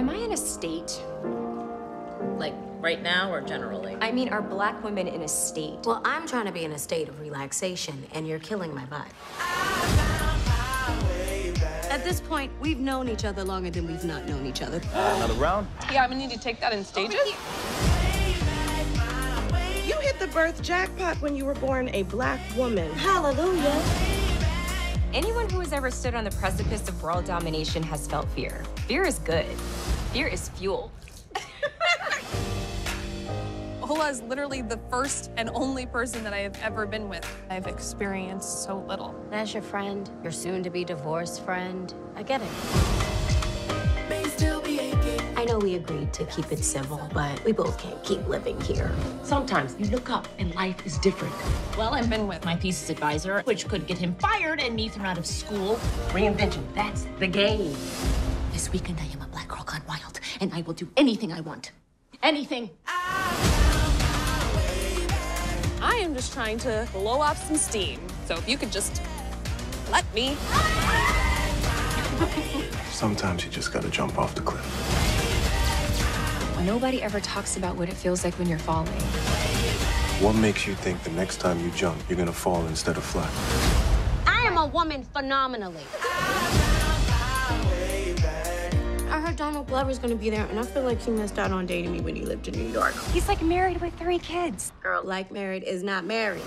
Am I in a state? Like right now or generally? I mean, are black women in a state? Well, I'm trying to be in a state of relaxation, and you're killing my vibe. At this point, we've known each other longer than we've not known each other. Another round? Yeah, I'm gonna need to take that in stages. You hit the birth jackpot when you were born a black woman. Hallelujah. Anyone who has ever stood on the precipice of world domination has felt fear. Fear is good. Fear is fuel. Ola is literally the first and only person that I have ever been with. I've experienced so little. As your friend, your soon-to-be divorced friend, I get it. I know we agreed to keep it civil, but we both can't keep living here. Sometimes you look up and life is different. Well, I've been with My thesis advisor, which could get him fired and me thrown out of school. Reinvention, that's the game. This weekend I am and I will do anything I want. Anything. I am just trying to blow off some steam. So if you could just let me. Sometimes you just gotta jump off the cliff. Nobody ever talks about what it feels like when you're falling. What makes you think the next time you jump, you're gonna fall instead of fly? I am a woman phenomenally. I heard Donald Glover's gonna be there, and I feel like he missed out on dating me when he lived in New York. He's like married with three kids. Girl, like married is not married.